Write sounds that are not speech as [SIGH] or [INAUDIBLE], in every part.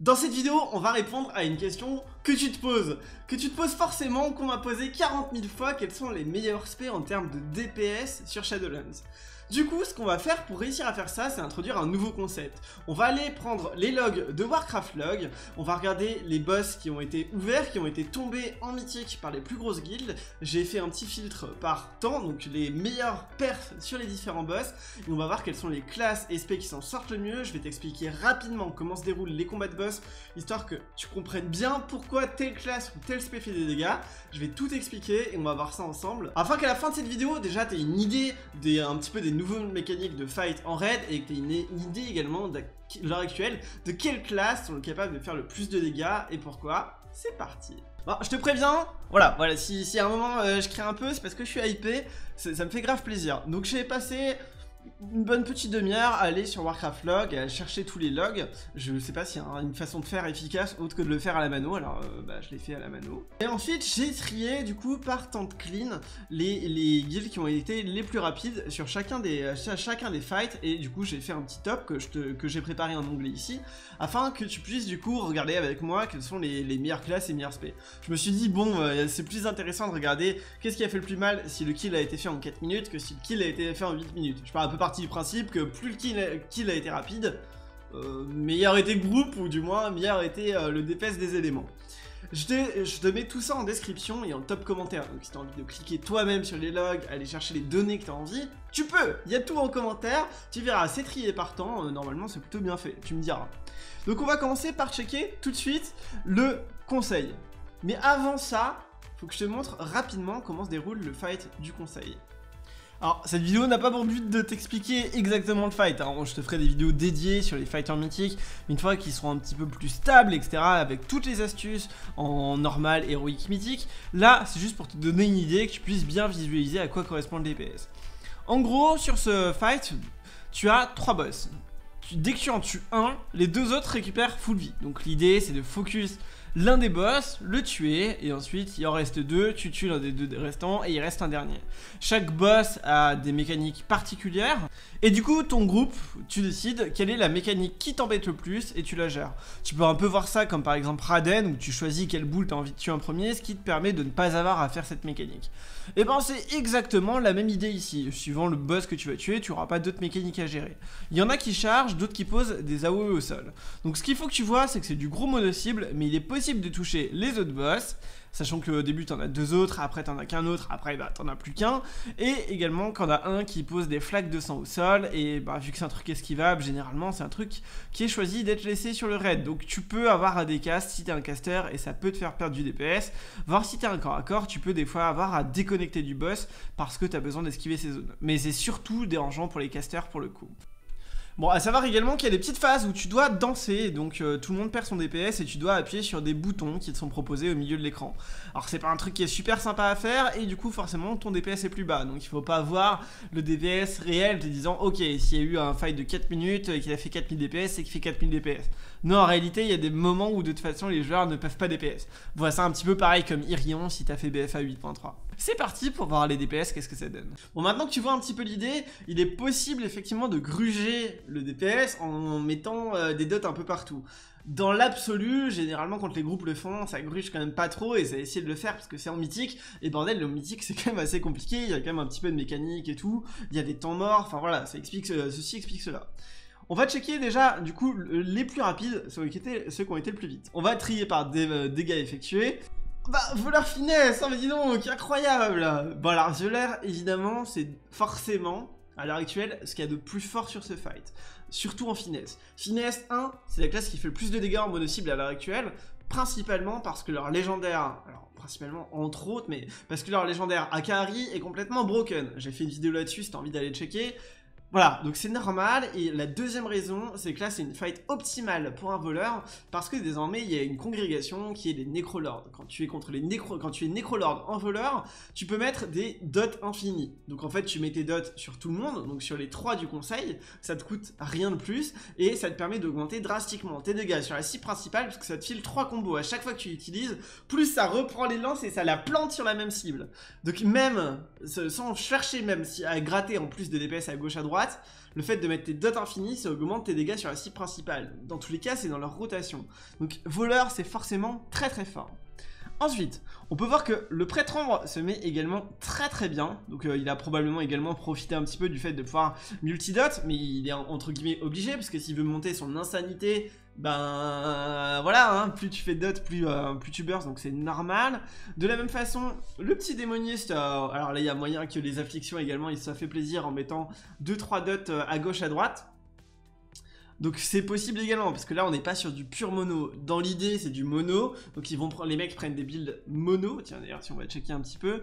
Dans cette vidéo, on va répondre à une question que tu te poses, que tu te poses forcément, qu'on m'a posé 40 000 fois, quels sont les meilleurs spés en termes de DPS sur Shadowlands. Du coup, ce qu'on va faire pour réussir à faire ça, c'est introduire un nouveau concept. On va aller prendre les logs de Warcraft Log, on va regarder les boss qui ont été ouverts, qui ont été tombés en mythique par les plus grosses guildes. J'ai fait un petit filtre par temps, donc les meilleurs perfs sur les différents boss, et on va voir quelles sont les classes et SP qui s'en sortent le mieux. Je vais t'expliquer rapidement comment se déroulent les combats de boss, histoire que tu comprennes bien pourquoi telle classe ou tel SP fait des dégâts. Je vais tout expliquer et on va voir ça ensemble. Afin qu'à la fin de cette vidéo, déjà, tu aies une idée des, un petit peu des nouveaux mécaniques de fight en raid et que tu une, idée également de l'heure actuelle de quelles classes sont capables de faire le plus de dégâts et pourquoi. C'est parti Bon, je te préviens, voilà, voilà, si, si à un moment euh, je crée un peu, c'est parce que je suis hypé, ça me fait grave plaisir. Donc j'ai passé une bonne petite demi-heure à aller sur Warcraft Log, à chercher tous les logs. Je sais pas s'il y a une façon de faire efficace autre que de le faire à la mano, alors euh, bah, je l'ai fait à la mano. Et ensuite, j'ai trié du coup par temps de clean les, les guilds qui ont été les plus rapides sur chacun des, chacun des fights, et du coup j'ai fait un petit top que, j'ai préparé en onglet ici, afin que tu puisses du coup regarder avec moi quelles sont les, meilleures classes et meilleures spé. Je me suis dit, bon, euh, c'est plus intéressant de regarder qu'est-ce qui a fait le plus mal si le kill a été fait en 4 minutes que si le kill a été fait en 8 minutes. Je parle un peu partie du principe que plus le kill, a été rapide, euh, meilleur était le groupe, ou du moins meilleur était euh, le DPS des éléments. Je te, mets tout ça en description et en top commentaire. Donc si tu as envie de cliquer toi-même sur les logs, aller chercher les données que tu as envie, tu peux. Il y a tout en commentaire. Tu verras, c'est trié par temps. Euh, normalement, c'est plutôt bien fait. Tu me diras. Donc on va commencer par checker tout de suite le conseil. Mais avant ça, faut que je te montre rapidement comment se déroule le fight du conseil. Alors, cette vidéo n'a pas pour but de t'expliquer exactement le fight. Hein. Je te ferai des vidéos dédiées sur les fighters mythiques, une fois qu'ils seront un petit peu plus stables, etc., avec toutes les astuces en normal, héroïque, mythique. Là, c'est juste pour te donner une idée, que tu puisses bien visualiser à quoi correspond le DPS. En gros, sur ce fight, tu as trois boss. Dès que tu en tues un, les deux autres récupèrent full vie. Donc l'idée, c'est de focus l'un des boss, le tuer, et ensuite il en reste deux, tu tues l'un des deux restants, et il reste un dernier. Chaque boss a des mécaniques particulières, et du coup ton groupe, tu décides quelle est la mécanique qui t'embête le plus, et tu la gères. Tu peux un peu voir ça comme par exemple Raden, où tu choisis quelle boule tu as envie de tuer en premier, ce qui te permet de ne pas avoir à faire cette mécanique. Et ben c'est exactement la même idée ici, suivant le boss que tu vas tuer, tu n'auras pas d'autres mécaniques à gérer. Il y en a qui chargent, d'autres qui posent des AOE au sol. Donc ce qu'il faut que tu vois, c'est que c'est du gros mono-cible, mais il est possible de toucher les autres boss, sachant que au début t'en as deux autres, après t'en as qu'un autre, après bah t'en as plus qu'un, et également quand as un qui pose des flaques de sang au sol, et bah vu que c'est un truc esquivable, généralement c'est un truc qui est choisi d'être laissé sur le raid, donc tu peux avoir à des castes si t'es un caster, et ça peut te faire perdre du DPS, voir si t'es un corps à corps, tu peux des fois avoir à déconnecter du boss, parce que t'as besoin d'esquiver ces zones, mais c'est surtout dérangeant pour les casters pour le coup. Bon, à savoir également qu'il y a des petites phases où tu dois danser, donc euh, tout le monde perd son DPS et tu dois appuyer sur des boutons qui te sont proposés au milieu de l'écran. Alors c'est pas un truc qui est super sympa à faire et du coup forcément ton DPS est plus bas, donc il faut pas avoir le DPS réel te disant ok s'il y a eu un fight de 4 minutes et qu'il a fait 4000 DPS c'est qu'il fait 4000 DPS. Non en réalité il y a des moments où de toute façon les joueurs ne peuvent pas DPS. Voilà ça un petit peu pareil comme Irion si t'as fait BFA 8.3. C'est parti pour voir les DPS, qu'est-ce que ça donne? Bon, maintenant que tu vois un petit peu l'idée, il est possible effectivement de gruger le DPS en mettant euh, des dots un peu partout. Dans l'absolu, généralement quand les groupes le font, ça gruge quand même pas trop et ça essaie de le faire parce que c'est en mythique. Et bordel, le mythique [LAUGHS] c'est quand même assez compliqué, il y a quand même un petit peu de mécanique et tout, il y a des temps morts, enfin voilà, ça explique, ceci explique cela. On va checker déjà, du coup, les plus rapides, ceux qui, étaient, ceux qui ont été le plus vite. On va trier par euh, dégâts effectués. Bah, voleur finesse, hein, mais dis donc, incroyable Bon alors, évidemment, c'est forcément, à l'heure actuelle, ce qu'il y a de plus fort sur ce fight. Surtout en finesse. Finesse 1, c'est la classe qui fait le plus de dégâts en mono-cible à l'heure actuelle, principalement parce que leur légendaire, alors principalement entre autres, mais parce que leur légendaire Akari est complètement broken. J'ai fait une vidéo là-dessus si t'as envie d'aller checker. Voilà, donc c'est normal. Et la deuxième raison, c'est que là, c'est une fight optimale pour un voleur, parce que désormais, il y a une congrégation qui est les nécrolords. Quand tu es contre les nécro quand tu es nécrolord en voleur, tu peux mettre des dots infinis. Donc en fait, tu mets tes dots sur tout le monde, donc sur les trois du conseil, ça te coûte rien de plus, et ça te permet d'augmenter drastiquement tes dégâts sur la cible principale, parce que ça te file trois combos à chaque fois que tu l'utilises, plus ça reprend les lances et ça la plante sur la même cible. Donc même, sans chercher même à gratter en plus de DPS à gauche à droite, le fait de mettre tes dots infinis, ça augmente tes dégâts sur la cible principale. Dans tous les cas, c'est dans leur rotation. Donc voleur, c'est forcément très très fort. Ensuite, on peut voir que le prêtre ombre se met également très très bien. Donc euh, il a probablement également profité un petit peu du fait de pouvoir multidot, mais il est entre guillemets obligé, parce que s'il veut monter son insanité, ben voilà, hein, plus tu fais dot, plus, euh, plus tu burst, donc c'est normal. De la même façon, le petit démoniste, euh, alors là il y a moyen que les afflictions également, il se fait plaisir en mettant 2-3 dots à gauche à droite. Donc c'est possible également, parce que là on n'est pas sur du pur mono. Dans l'idée c'est du mono, donc ils vont les mecs prennent des builds mono. Tiens d'ailleurs si on va checker un petit peu,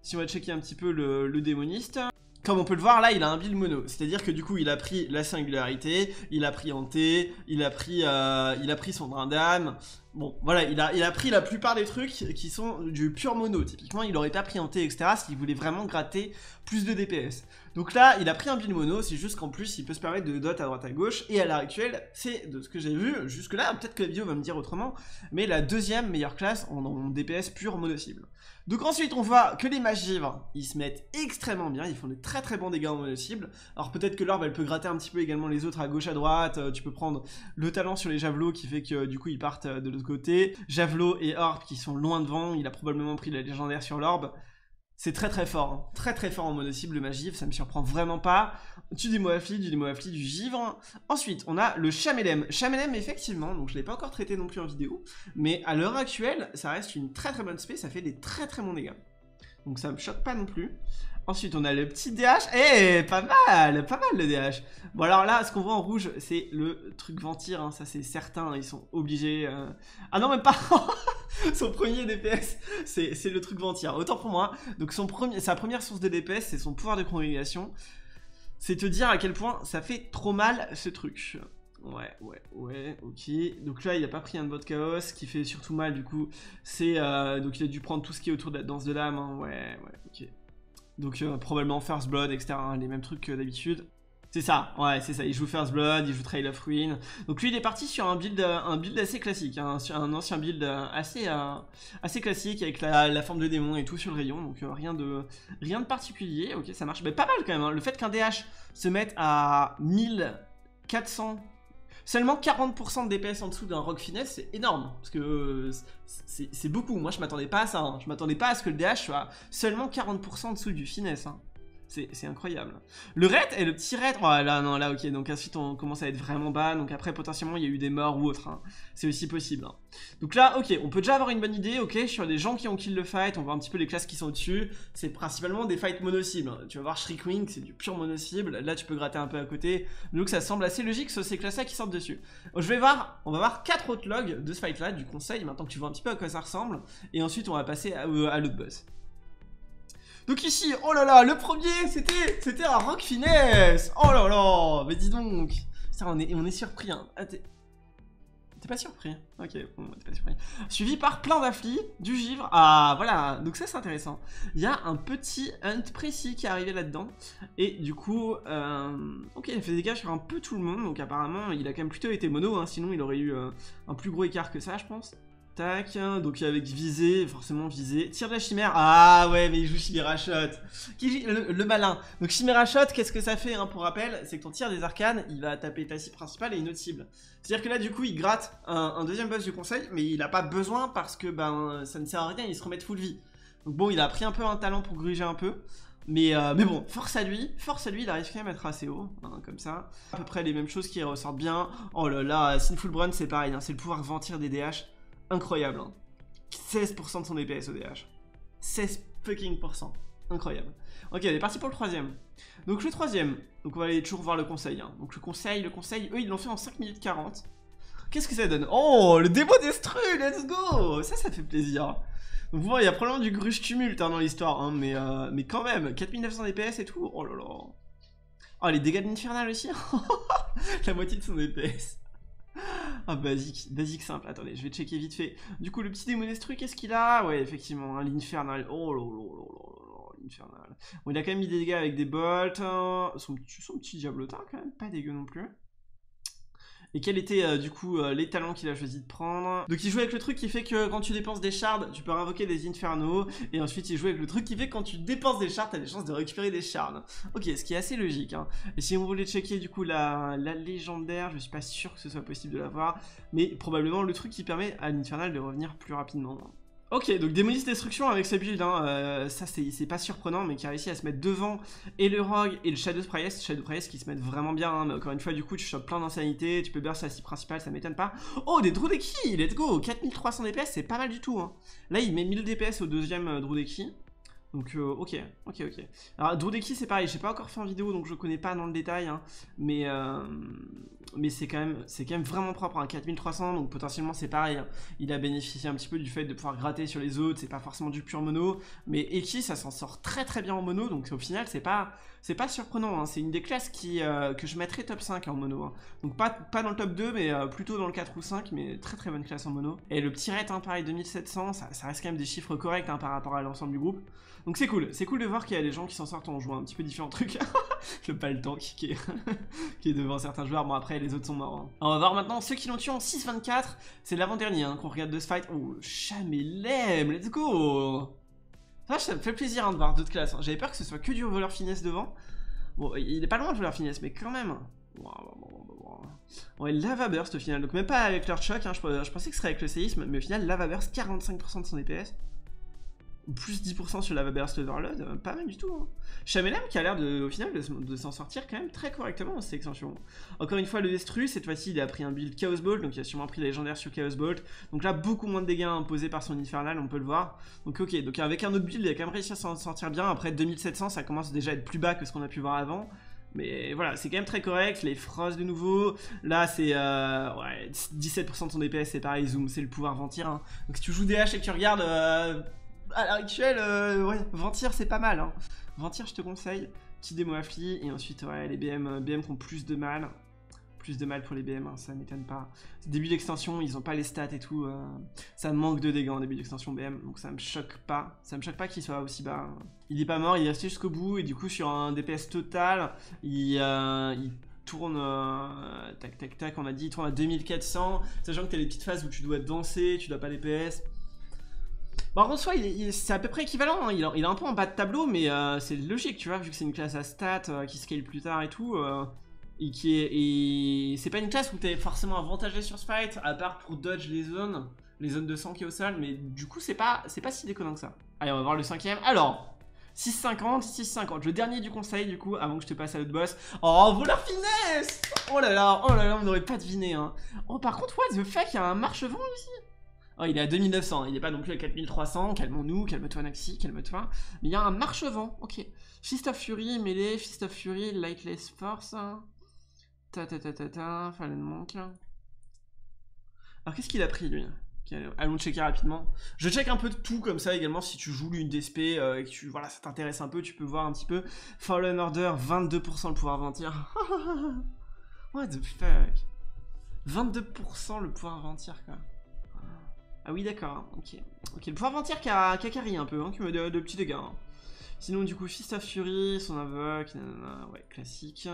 si on va checker un petit peu le, démoniste. Comme on peut le voir là, il a un build mono, c'est-à-dire que du coup il a pris la singularité, il a pris Hanté, il a pris, euh, il a pris son brin d'âme. Bon, voilà, il a, pris la plupart des trucs qui sont du pur mono. Typiquement, il aurait pas pris Hanté, etc. s'il voulait vraiment gratter plus de DPS. Donc là, il a pris un build mono, c'est juste qu'en plus, il peut se permettre de dot à droite à gauche, et à l'heure actuelle, c'est de ce que j'ai vu, jusque-là, peut-être que la vidéo va me dire autrement, mais la deuxième meilleure classe en, DPS pur mono-cible. Donc ensuite, on voit que les mages givres, ils se mettent extrêmement bien, ils font des très très bons dégâts en mono-cible. Alors peut-être que l'orbe, elle peut gratter un petit peu également les autres à gauche à droite, euh, tu peux prendre le talent sur les javelots qui fait que du coup, ils partent euh, de l'autre côté. Javelot et orbe qui sont loin devant, il a probablement pris la légendaire sur l'orbe. C'est très très fort, hein. très très fort en mono cible le magivre, ça me surprend vraiment pas. Du démoafli, du démoafli, du givre. Ensuite, on a le chamelem. Chamelem, effectivement, donc je l'ai pas encore traité non plus en vidéo, mais à l'heure actuelle, ça reste une très très bonne spé, ça fait des très très bons dégâts. Donc ça me choque pas non plus. Ensuite, on a le petit DH. Eh, pas mal, pas mal le DH. Bon, alors là, ce qu'on voit en rouge, c'est le truc ventir. Hein, ça, c'est certain. Ils sont obligés. Euh. Ah non, même pas. [LAUGHS] son premier DPS, c'est le truc ventir. Autant pour moi. Donc, son premier, sa première source de DPS, c'est son pouvoir de congrégation. C'est te dire à quel point ça fait trop mal ce truc. Ouais, ouais, ouais, ok. Donc là, il a pas pris un bot chaos. Ce qui fait surtout mal, du coup, c'est. Euh, donc il a dû prendre tout ce qui est autour de la danse de l'âme. Hein. Ouais, ouais, ok. Donc euh, probablement First Blood, etc. Hein, les mêmes trucs que d'habitude. C'est ça, ouais, c'est ça. Il joue First Blood, il joue Trail of Ruin. Donc lui, il est parti sur un build, euh, un build assez classique, hein, un ancien build euh, assez, assez classique avec la, forme de démon et tout sur le rayon. Donc rien de, rien de particulier. Ok, ça marche, mais pas mal quand même. Hein. Le fait qu'un DH se mette à 1400 Seulement 40% de DPS en dessous d'un Rock Finesse, c'est énorme. Parce que euh, c'est beaucoup. Moi, je m'attendais pas à ça. Hein. Je m'attendais pas à ce que le DH soit seulement 40% en dessous du Finesse. Hein. C'est incroyable. Le raid et le petit raid. Oh là, non, là, ok. Donc ensuite, on commence à être vraiment bas. Donc après, potentiellement, il y a eu des morts ou autre. Hein. C'est aussi possible. Hein. Donc là, ok, on peut déjà avoir une bonne idée. Ok, sur des gens qui ont kill le fight, on voit un petit peu les classes qui sont au-dessus. C'est principalement des fights mono-cibles. Tu vas voir Shriekwing, c'est du pur mono-cible. Là, tu peux gratter un peu à côté. Donc ça semble assez logique sur ces classes-là qui sortent dessus. je vais voir, on va voir quatre autres logs de ce fight-là, du conseil, maintenant que tu vois un petit peu à quoi ça ressemble. Et ensuite, on va passer à, euh, à l'autre boss. Donc ici, oh là là, le premier, c'était c'était un rock finesse. Oh là là, mais dis donc. Ça, on est, on est surpris. Hein. Ah, t'es pas surpris Ok, bon, t'es pas surpris. Suivi par plein d'afflis, du givre. Ah, voilà. Donc ça, c'est intéressant. Il y a un petit hunt précis qui est arrivé là-dedans. Et du coup, euh, ok, il fait des dégâts sur un peu tout le monde. Donc apparemment, il a quand même plutôt été mono. Hein, sinon, il aurait eu euh, un plus gros écart que ça, je pense. Tac, donc avec visée, forcément visée. Tire de la chimère. Ah ouais, mais il joue chimera shot. Qui, le, malin. Donc chimera shot, qu'est-ce que ça fait hein, pour rappel C'est que ton tir des arcanes, il va taper ta cible principale et une autre cible. C'est-à-dire que là, du coup, il gratte un, deuxième boss du conseil, mais il a pas besoin parce que ben ça ne sert à rien, il se remet full vie. Donc bon, il a pris un peu un talent pour gruger un peu. Mais, euh, mais bon, force à lui, force à lui, il arrive quand même à être assez haut, hein, comme ça. À peu près les mêmes choses qui ressortent bien. Oh là là, Sinful Brun, c'est pareil, hein, c'est le pouvoir ventir des DH incroyable. 16% hein. de son DPS au DH. 16 fucking Incroyable. Ok, on est parti pour le troisième. Donc le troisième, donc on va aller toujours voir le conseil. Hein. Donc le conseil, le conseil, eux ils l'ont fait en 5 minutes 40. Qu'est-ce que ça donne? Oh, le démo destru, let's go Ça, ça fait plaisir. Donc vous voyez, il y a probablement du gruge tumulte hein, dans l'histoire, mais, euh, mais quand même, 4900 DPS et tout, oh là là. Oh, les dégâts de l'infernal aussi [LAUGHS] La moitié de son DPS. Ah, basique, basique simple. Attendez, je vais checker vite fait. Du coup, le petit démonestru, qu'est-ce qu'il a? Ouais, effectivement, hein, l'infernal. Oh là l'infernal. Bon, il a quand même mis des dégâts avec des bolts. Hein. Son, petit diablotin, quand même, pas dégueu non plus. Et quels étaient euh, du coup euh, les talents qu'il a choisi de prendre. Donc il joue avec le truc qui fait que quand tu dépenses des shards, tu peux invoquer des infernos, et ensuite il joue avec le truc qui fait que quand tu dépenses des shards, t'as des chances de récupérer des shards. Ok, ce qui est assez logique. Hein. Et si on voulait checker du coup la, la légendaire, je suis pas sûr que ce soit possible de l'avoir, mais probablement le truc qui permet à l'infernal de revenir plus rapidement. Ok, donc Démonis Destruction avec ce build, hein, euh, ça c'est pas surprenant, mais qui a réussi à se mettre devant et le Rogue et le Shadow Priest, Shadow Priest qui se mettent vraiment bien, hein, encore une fois, du coup, tu chopes plein d'insanité, tu peux burst la cible principale, ça m'étonne pas. Oh, des Drudeki, let's go 4300 DPS, c'est pas mal du tout. Hein. Là, il met 1000 DPS au deuxième euh, Drudeki. Donc euh, ok, ok, ok. Alors Drudeki c'est pareil, j'ai pas encore fait en vidéo donc je connais pas dans le détail, hein, mais euh, mais c'est quand même quand même vraiment propre, hein, 4300 donc potentiellement c'est pareil. Hein. Il a bénéficié un petit peu du fait de pouvoir gratter sur les autres, c'est pas forcément du pur mono, mais Eki ça s'en sort très très bien en mono donc au final c'est pas pas surprenant, hein. c'est une des classes qui euh, que je mettrais top 5 en mono. Donc pas, dans le top 2 mais plutôt dans le 4 ou 5 mais très très bonne classe en mono. Et le petit hein, pareil 2700 ça, ça, reste quand même des chiffres corrects par rapport à l'ensemble du groupe. Donc c'est cool, c'est cool de voir qu'il y a des gens qui s'en sortent en jouant un petit peu différents trucs. [LAUGHS] le pas le tank qui est, [LAUGHS] qui est devant certains joueurs, bon après les autres sont morts. Hein. On va voir maintenant ceux qui l'ont tué en 6-24, c'est l'avant-dernier hein, qu'on regarde de ce fight. Oh, Chamelem, let's go Ça, me fait plaisir hein, de voir d'autres classes. J'avais peur que ce soit que du voleur finesse devant. Bon, il est pas loin de voleur finesse, mais quand même. Ouais, Lava Burst au final, donc même pas avec leur choc, je, je, pensais que ce serait avec le séisme, mais au final Lava Burst, 45% de son DPS plus 10% sur la Burst Overload, euh, pas mal du tout. Hein. Qui a l'air de, au final de, s'en sortir quand même très correctement dans cette extension. Encore une fois le Destru, cette fois-ci il a pris un build Chaos Bolt, donc il a sûrement pris la légendaire sur Chaos Bolt. Donc là beaucoup moins de dégâts imposés par son Infernal, on peut le voir. Donc ok, donc avec un autre build il a quand même réussi à s'en sortir bien. Après 2700 ça commence déjà à être plus bas que ce qu'on a pu voir avant. Mais voilà, c'est quand même très correct. Les Frost de nouveau. Là, c'est euh, ouais, 17% de son DPS, c'est pareil. Zoom, c'est le pouvoir Ventir. Hein. Donc si tu joues DH et que tu regardes euh, à l'heure actuelle, euh, Ventir c'est pas mal. Hein. Ventir, je te conseille. Petit démo affli. Et ensuite, ouais, les BM, euh, BM qui ont plus de mal. Plus de mal pour les BM, hein, ça m'étonne pas. Début d'extension, ils ont pas les stats et tout. Euh, ça manque de dégâts en début d'extension BM, donc ça me choque pas. Ça me choque pas qu'il soit aussi bas. Il est pas mort, il est resté jusqu'au bout. Et du coup, sur un DPS total, il, il tourne tac tac tac on a dit il tourne à 2400 sachant que t'as les petites phases où tu dois danser tu dois pas les PS Bon, en soi, c'est à peu près équivalent. Hein. Il, est un peu en bas de tableau, mais euh, c'est logique, tu vois, vu que c'est une classe à stats euh, qui scale plus tard et tout. Euh, et qui est. C'est pas une classe où t'es forcément avantagé sur ce fight, à part pour dodge les zones, les zones de sang qui est au sol, mais du coup, c'est pas, pas si déconnant que ça. Allez, on va voir le cinquième. Alors. 6,50, 6,50. Le dernier du conseil, du coup, avant que je te passe à l'autre boss. Oh, voleur finesse Oh là là, oh là là, on n'aurait pas deviné, hein. Oh, par contre, what the fuck, il y a un marche-vent ici? Oh, il est à 2900, il n'est pas non plus à 4300, calmons-nous, calme-toi Naxi, calme-toi. Mais il y a un marche-vent, ok. Fist of Fury, mêlée, Fist of Fury, Lightless Force. Ta ta ta ta ta, Fallen Monk. Alors qu'est-ce qu'il a pris lui? Allons checker rapidement. Je check un peu de tout comme ça également si tu joues l'une d'SP euh, et que tu, voilà, ça t'intéresse un peu, tu peux voir un petit peu. Fallen Order, 22% le pouvoir ventir. [LAUGHS] What the fuck? 22% le pouvoir ventir quoi. Ah oui, d'accord, hein, ok. Ok, le pouvoir mentir qui a, carry un peu, hein, qui me de, de petits dégâts. Hein. Sinon, du coup, Fist of Fury, son invoque, ouais, classique.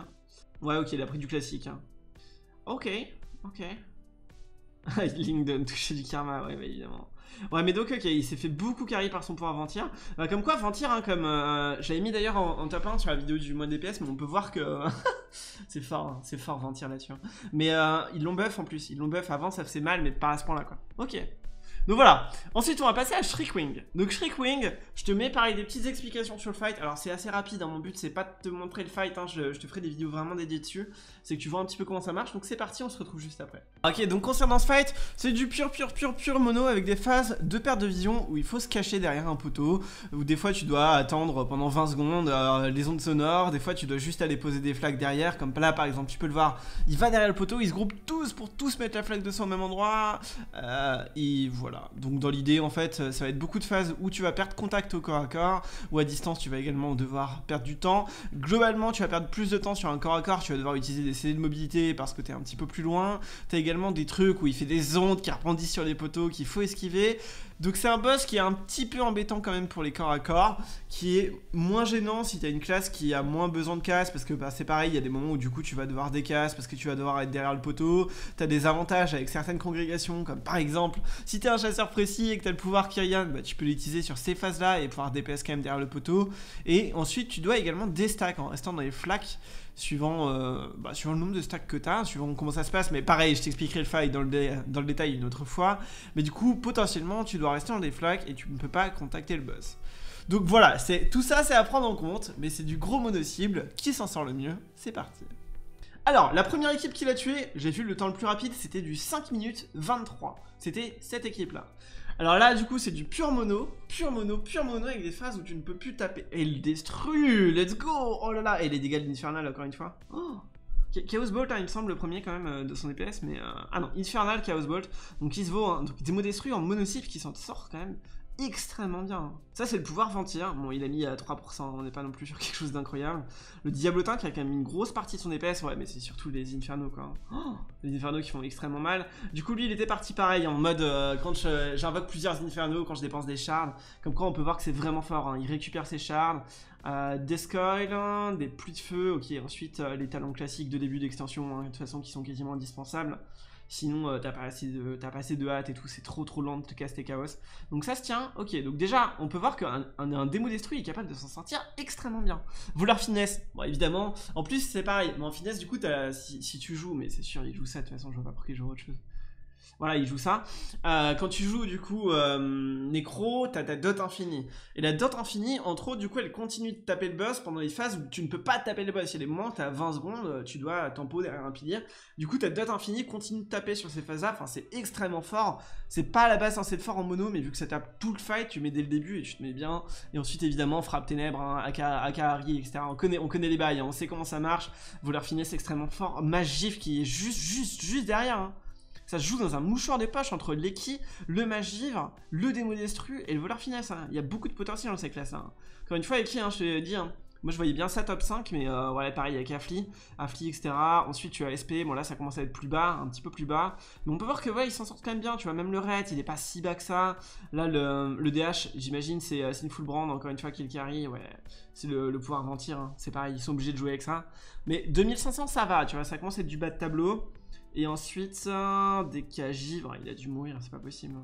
Ouais, ok, il a pris du classique. Hein. Ok, ok. [LAUGHS] Lingdon, toucher du karma, ouais, bah, évidemment. Ouais, mais donc, ok, il s'est fait beaucoup carry par son pouvoir Ventir. Bah, comme quoi, Ventir, hein, comme euh, j'avais mis d'ailleurs en, top 1 sur la vidéo du mois DPS, mais on peut voir que [LAUGHS] c'est fort, c'est fort Ventir là-dessus. Mais euh, ils l'ont buff en plus, ils l'ont buff avant, ça faisait mal, mais pas à ce point-là, quoi. Ok. Donc voilà. Ensuite, on va passer à Shriekwing. Donc Shriekwing, je te mets pareil des petites explications sur le fight. Alors c'est assez rapide, hein. mon but c'est pas de te montrer le fight, hein. je, te ferai des vidéos vraiment dédiées dessus. C'est que tu vois un petit peu comment ça marche. Donc c'est parti, on se retrouve juste après. Ok, donc concernant ce fight, c'est du pur, pur, pur, pur mono avec des phases de perte de vision où il faut se cacher derrière un poteau. Où des fois tu dois attendre pendant 20 secondes euh, les ondes sonores. Des fois tu dois juste aller poser des flaques derrière. Comme là par exemple, tu peux le voir, il va derrière le poteau, ils se groupent tous pour tous mettre la flaque de au même endroit. Euh, et voilà. Donc dans l'idée en fait, ça va être beaucoup de phases où tu vas perdre contact au corps à corps ou à distance tu vas également devoir perdre du temps. Globalement tu vas perdre plus de temps sur un corps à corps, tu vas devoir utiliser des CD de mobilité parce que tu es un petit peu plus loin. Tu également des trucs où il fait des ondes qui rebondissent sur les poteaux qu'il faut esquiver. Donc c'est un boss qui est un petit peu embêtant quand même pour les corps à corps, qui est moins gênant si t'as une classe qui a moins besoin de casse, parce que bah, c'est pareil, il y a des moments où du coup tu vas devoir décasse, parce que tu vas devoir être derrière le poteau, t'as des avantages avec certaines congrégations, comme par exemple, si t'es un chasseur précis et que t'as le pouvoir Kyrian, bah, tu peux l'utiliser sur ces phases-là et pouvoir DPS quand même derrière le poteau, et ensuite tu dois également déstack en restant dans les flaques, suivant, euh, bah, suivant le nombre de stacks que tu as, suivant comment ça se passe. Mais pareil, je t'expliquerai le fight dans le, détail une autre fois. Mais du coup, potentiellement, tu dois rester dans des flaques et tu ne peux pas contacter le boss. Donc voilà, tout ça, c'est à prendre en compte, mais c'est du gros mono-cible. Qui s'en sort le mieux? C'est parti. Alors, la première équipe qui l'a tué, j'ai vu le temps le plus rapide, c'était du 5 minutes 23. C'était cette équipe-là. Alors là, du coup, c'est du pur mono, pur mono, pur mono avec des phases où tu ne peux plus taper. Et il détruit, let's go Oh là là, et les dégâts d'Infernal encore une fois. Oh Chaos Bolt, hein, il me semble le premier quand même euh, de son DPS, mais... Euh, ah non, Infernal, Chaos Bolt, donc il se vaut, hein, donc démo détruit en monocycle qui s'en sort quand même extrêmement bien. Ça, c'est le pouvoir Ventir. Bon, il a mis à 3%, on n'est pas non plus sur quelque chose d'incroyable. Le Diablotin qui a quand même une grosse partie de son DPS, ouais, mais c'est surtout les Infernos, quoi. Oh, les Infernos qui font extrêmement mal. Du coup, lui, il était parti pareil, en mode, euh, quand j'invoque plusieurs Infernos, quand je dépense des shards, comme quoi on peut voir que c'est vraiment fort. Hein. Il récupère ses shards, euh, des scoils, hein, des pluies de feu, ok, ensuite euh, les talents classiques de début d'extension, hein, de toute façon, qui sont quasiment indispensables. Sinon, euh, t'as pas, assez de, de hâte et tout, c'est trop trop lent de te caster chaos. Donc ça se tient, ok. Donc déjà, on peut voir qu'un un, démo détruit est capable de s'en sortir extrêmement bien. Vouloir finesse, bon évidemment. En plus, c'est pareil, mais en finesse, du coup, si, si, tu joues, mais c'est sûr, il joue ça de toute façon, je vois pas pourquoi il joue autre chose. Voilà, il joue ça. Euh, quand tu joues, du coup, euh, Necro, t'as ta dot infinie. Et la dot infinie, entre autres, du coup, elle continue de taper le boss pendant les phases où tu ne peux pas taper le boss. Il y a des moments, t'as 20 secondes, tu dois tempo derrière un pilier. Du coup, ta dot infinie continue de taper sur ces phases-là. Enfin, c'est extrêmement fort. C'est pas à la base censé être fort en mono, mais vu que ça tape tout le fight, tu mets dès le début et tu te mets bien. Et ensuite, évidemment, frappe ténèbres, hein, Akari, etc. On connaît, on connaît les bails, hein. on sait comment ça marche. Voleur finesse extrêmement fort. Magif qui est juste, juste, juste derrière. Hein. Ça se joue dans un mouchoir de poche entre l'Eki, le Magivre, le Démo Destru et le Voleur Finesse. Hein. Il y a beaucoup de potentiel dans ces classes. Hein. Encore une fois, Eki, hein, je te dit, hein. moi je voyais bien ça top 5, mais euh, voilà, pareil avec Afli, Afli, etc. Ensuite, tu as SP, bon là ça commence à être plus bas, un petit peu plus bas. Mais on peut voir que ouais, ils s'en sortent quand même bien, tu vois, même le Red, il est pas si bas que ça. Là, le, DH, j'imagine, c'est euh, Sinful Brand, encore une fois, qui le carry, ouais. C'est le, pouvoir mentir, c'est pareil, ils sont obligés de jouer avec ça. Mais 2500, ça va, tu vois, ça commence à être du bas de tableau. Et ensuite, des cas givre, il a dû mourir, c'est pas possible.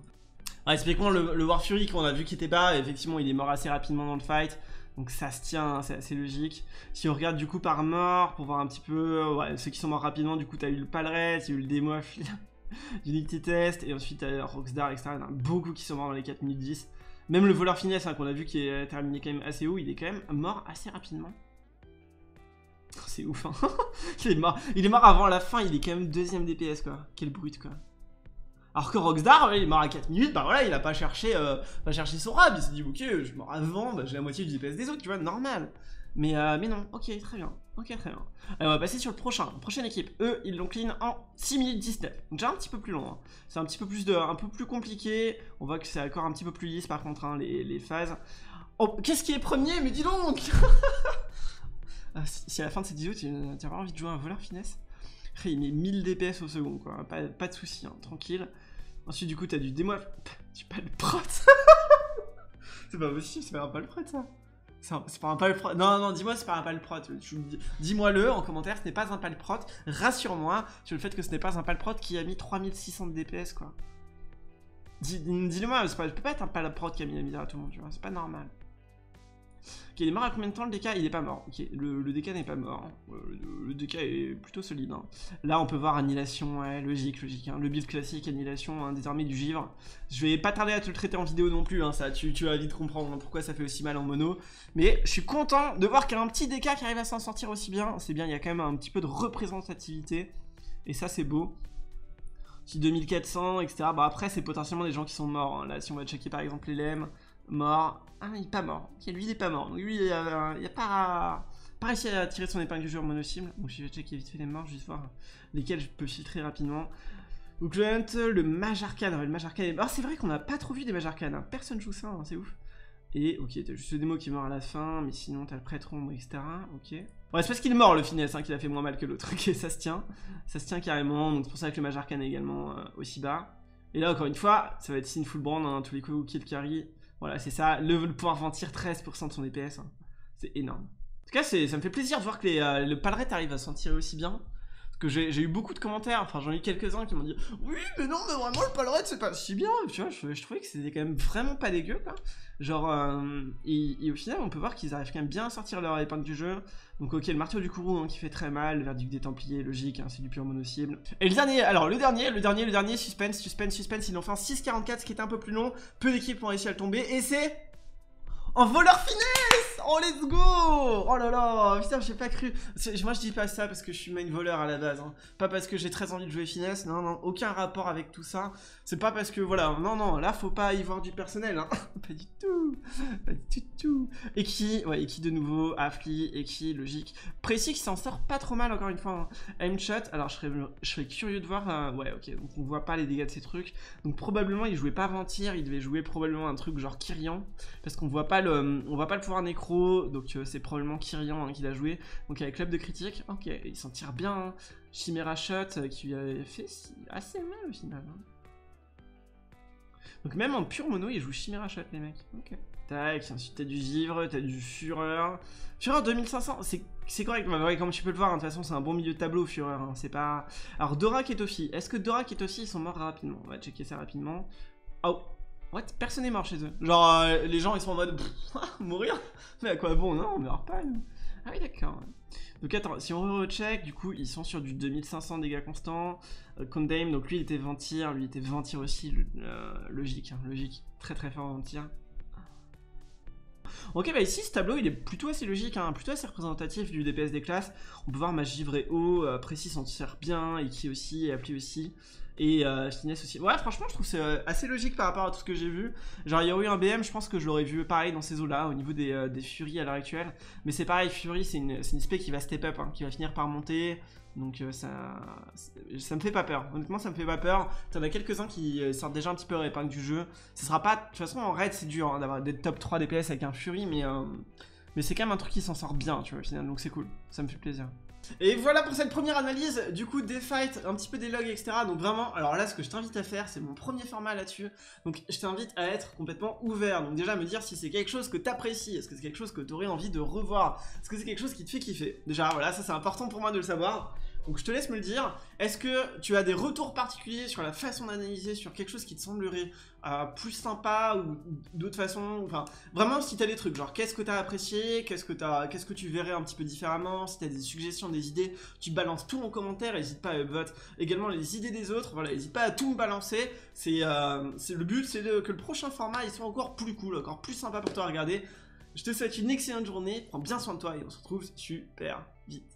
Ah, expliquons le, le War Fury qu'on a vu qui était bas, effectivement il est mort assez rapidement dans le fight. Donc ça se tient, c'est assez logique. Si on regarde du coup par mort, pour voir un petit peu ouais, ceux qui sont morts rapidement, du coup t'as eu le Palret, t'as eu le Demo Unity [LAUGHS] Test, et ensuite t'as Rockstar, etc. Il y en a beaucoup qui sont morts dans les 4 minutes 10. Même le voleur finesse hein, qu'on a vu qui est terminé quand même assez haut, il est quand même mort assez rapidement. C'est ouf, hein. [LAUGHS] il, est mort. il est mort avant la fin, il est quand même deuxième DPS, quoi. Quel brut, quoi. Alors que Rockstar, il est mort à 4 minutes, bah voilà, il a pas cherché, euh, cherché son rab, il s'est dit, ok, je suis mort avant, bah, j'ai la moitié du DPS des autres, tu vois, normal. Mais, euh, mais non, ok, très bien, ok, très bien. Allez, on va passer sur le prochain, prochaine équipe. Eux, ils l'ont clean en 6 minutes 19, donc déjà un petit peu plus long, hein. c'est un petit peu plus de, un peu plus compliqué, on voit que c'est encore un petit peu plus lisse par contre, hein, les, les phases. Oh, qu'est-ce qui est premier? Mais dis donc [LAUGHS] si à la fin de cette vidéo, tu, as vraiment envie de jouer un voleur finesse, il met 1000 DPS au second, quoi. Pas, de soucis, hein, tranquille. Ensuite, du coup, t'as du démo... Du prot [LAUGHS] C'est pas possible, c'est pas un prot, ça. C'est pas un. Non, non, dis-moi, c'est pas un prot. Dis-moi le en commentaire, ce n'est pas un prot. Rassure-moi sur le fait que ce n'est pas un prot qui a mis 3600 de DPS, quoi. Dis-le-moi, ça peut pas être un prot qui a mis la misère à tout le monde, tu c'est pas normal. Ok, il est mort à combien de temps le DK Il est pas mort. Ok, le, le DK n'est pas mort. Euh, le, DK est plutôt solide. Hein. Là, on peut voir annihilation, ouais, logique, logique. Hein. Le build classique, annihilation, hein, des armées du givre. Je vais pas tarder à te le traiter en vidéo non plus, hein, ça, tu, tu vas vite comprendre pourquoi ça fait aussi mal en mono. Mais je suis content de voir qu'il y a un petit DK qui arrive à s'en sortir aussi bien. C'est bien, il y a quand même un petit peu de représentativité. Et ça, c'est beau. Si 2400, etc. Bah après, c'est potentiellement des gens qui sont morts. Là, si on va checker par exemple les LEM, mort. Ah, il est pas mort. Ok, lui, il est pas mort. Donc, lui, il a, a pas, pas réussi à tirer son épingle du jeu en mono-cible. Donc, je vais checker vite fait les morts, juste voir lesquels je peux filtrer rapidement. Donc, le mage le mage arcane. Ah, c'est vrai qu'on a pas trop vu des mages. Hein. Personne joue ça, hein, c'est ouf. Et, ok, t'as juste le démo qui meurt à la fin, mais sinon, t'as le prêtre ombre, etc. Ok. Ouais, c'est parce qu'il est mort, le finesse, hein, qu'il a fait moins mal que l'autre. [LAUGHS] Ok, ça se tient. Ça se tient carrément. Donc, c'est pour ça que le mage est également euh, aussi bas. Et là, encore une fois, ça va être Sinful Brand, hein, tous les coups kill carry. Voilà, c'est ça. Le, pouvoir ventir 13% de son DPS. Hein. C'est énorme. En tout cas, ça me fait plaisir de voir que euh, le Palret arrive à s'en tirer aussi bien. Parce que j'ai eu beaucoup de commentaires, enfin j'en ai eu quelques-uns qui m'ont dit Oui, mais non, mais vraiment le Palret c'est pas si bien. Tu vois, je, trouvais que c'était quand même vraiment pas dégueu quoi. Genre, euh, et, au final, on peut voir qu'ils arrivent quand même bien à sortir leur épingle du jeu. Donc, ok, le marteau du courroux hein, qui fait très mal, le verdict des Templiers, logique, hein, c'est du pur mono-cible. Et le dernier, alors le dernier, le dernier, le dernier, suspense, suspense, suspense, ils ont fait un 6.44, ce qui est un peu plus long. Peu d'équipes ont réussi à le tomber, et c'est. En voleur finesse! Oh let's go! Oh là là! Putain j'ai pas cru. Moi je dis pas ça parce que je suis main voleur à la base hein. Pas parce que j'ai très envie de jouer finesse Non non aucun rapport avec tout ça. C'est pas parce que voilà Non non là faut pas y voir du personnel hein. [LAUGHS] Pas du tout. Pas du tout Et qui Ouais et qui de nouveau Affli Et qui logique. Précis qui s'en sort pas trop mal encore une fois hein. shot Alors je serais, curieux de voir euh, Ouais ok donc on voit pas les dégâts de ces trucs. Donc probablement il jouait pas avant-hier Il devait jouer probablement un truc genre Kyrian Parce qu'on voit pas On voit pas le pouvoir nécro donc euh, c'est probablement Kyrian hein, qui l'a joué. Donc avec club de critique, ok, il s'en tire bien. Hein. Chimera Shot euh, qui lui avait fait assez mal au final. Hein. Donc même en pur mono, il joue Chimera Shot les mecs. Ok. Tac, ensuite t'as du Vivre, t'as du Fureur. Fureur 2500, c'est correct, bah, comme tu peux le voir, de toute façon c'est un bon milieu de tableau Fureur, c'est pas... Alors Dora Ketofi, est-ce que Dora Ketofi ils sont morts rapidement? On va checker ça rapidement. Oh, What Personne n'est mort chez eux. Genre, euh, les gens ils sont en mode [LAUGHS] mourir [LAUGHS] Mais à quoi bon Non, on meurt pas. Ah oui, d'accord. Donc attends, si on recheck, du coup, ils sont sur du 2500 dégâts constants. Euh, Condame, donc lui il était Ventir, lui il était Ventir aussi, euh, logique, hein, logique. Très très fort Ventir. Ok, bah ici, ce tableau, il est plutôt assez logique, hein, plutôt assez représentatif du DPS des classes. On peut voir Magie haut, euh, Précis s'en sert bien, Iki aussi, et Appli aussi. Et euh, Finesse aussi. Ouais, franchement, je trouve c'est euh, assez logique par rapport à tout ce que j'ai vu. Genre, il y aurait eu un BM, je pense que je l'aurais vu pareil dans ces eaux-là, au niveau des, euh, des Fury à l'heure actuelle. Mais c'est pareil, Fury, c'est une, une spé qui va step up, hein, qui va finir par monter. Donc euh, ça, ça me fait pas peur. Honnêtement, ça me fait pas peur. T'en as quelques-uns qui euh, sortent déjà un petit peu épingle du jeu. Ce sera pas. De toute façon, en raid, c'est dur hein, d'avoir des top 3 DPS avec un Fury, mais, mais c'est quand même un truc qui s'en sort bien, tu vois, au final. Donc c'est cool. Ça me fait plaisir. Et voilà pour cette première analyse, du coup des fights, un petit peu des logs, etc. Donc vraiment, alors là ce que je t'invite à faire, c'est mon premier format là-dessus. Donc je t'invite à être complètement ouvert. Donc déjà me dire si c'est quelque chose que t'apprécies, est-ce que c'est quelque chose que t'aurais envie de revoir, est-ce que c'est quelque chose qui te fait kiffer? Déjà voilà, ça c'est important pour moi de le savoir. Donc je te laisse me le dire. Est-ce que tu as des retours particuliers sur la façon d'analyser, sur quelque chose qui te semblerait euh, plus sympa ou d'autres façons? Enfin, vraiment si tu as des trucs, genre qu'est-ce que tu as apprécié, qu'est-ce que, tu verrais un petit peu différemment, si tu as des suggestions, des idées, tu balances tout en commentaire, n'hésite pas à vote également les idées des autres, voilà, n'hésite pas à tout me balancer. C'est, euh, le but, c'est que le prochain format il soit encore plus cool, encore plus sympa pour toi à regarder. Je te souhaite une excellente journée, prends bien soin de toi et on se retrouve super vite.